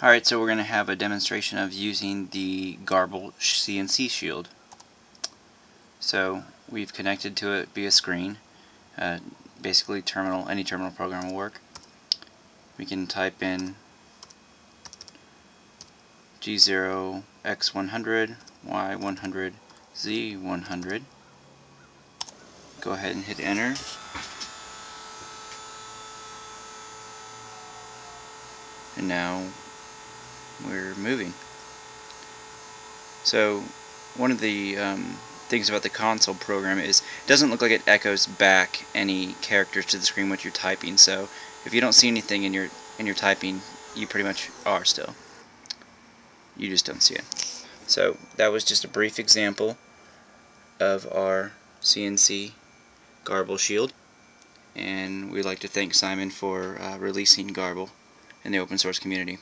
Alright, so we're going to have a demonstration of using the grbl CNC shield. So we've connected to it via screen. Uh, basically terminal, any terminal program will work. We can type in G0 X100, Y100, Z100. Go ahead and hit enter. And now we're moving. So one of the um, things about the console program is it doesn't look like it echoes back any characters to the screen what you're typing. So if you don't see anything in your in your typing, you pretty much are still. You just don't see it. So that was just a brief example of our CNC grbl Shield and we'd like to thank Simon for uh, releasing grbl in the open source community.